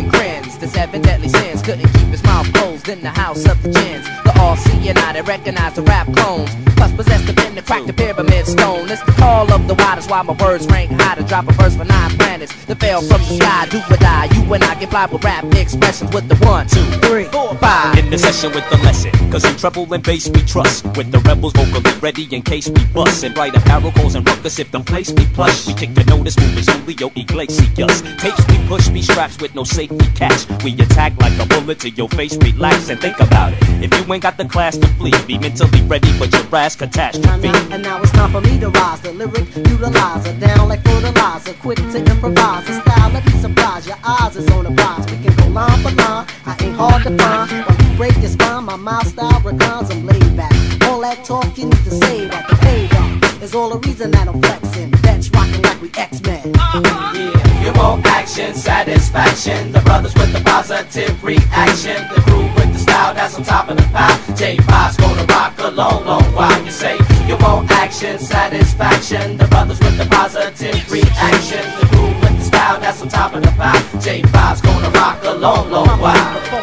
and grins. The seven deadly sins couldn't keep his mouth closed in the house of the gins. The all seeing eye that recognize the rap clones. Plus possess the crack the pyramid stone. It's the call of the waters while my words rank high to drop a verse for nine planets that fell from the sky. Do or die. You and I get fly with rap expressions with the one, two, three, four, five. In the session with the lesson, cause in treble and bass we trust. With the rebels vocally ready in case we bust. And write apparel calls and ruckus if the place be plush. We kick the notice movies, Julio Iglesias. Tapes we push, be straps with no safety catch. We attack like a bullet to your face, relax and think about it. If you ain't got the class to flee, be mentally ready, for your ass catastrophe. And now it's time for me to rise, the lyric utilizer, down like fertilizer, quick to improvise. The style, let me surprise your eyes is on the rise. We can go line for line, I ain't hard to find. While you break your spine, my mouth style reclines, I'm laid back. All that talk you need to say that the payback is all the reason that I'm flexing. That's rocking like we X-Men. Yeah, you want action, satisfaction. The brothers with the positive reaction. The crew with the style that's on top of the pile. J5's gonna rock a long, long while. You say you want action, satisfaction. The brothers with the positive reaction. The crew with the style that's on top of the pile. J5's gonna rock a long, long while.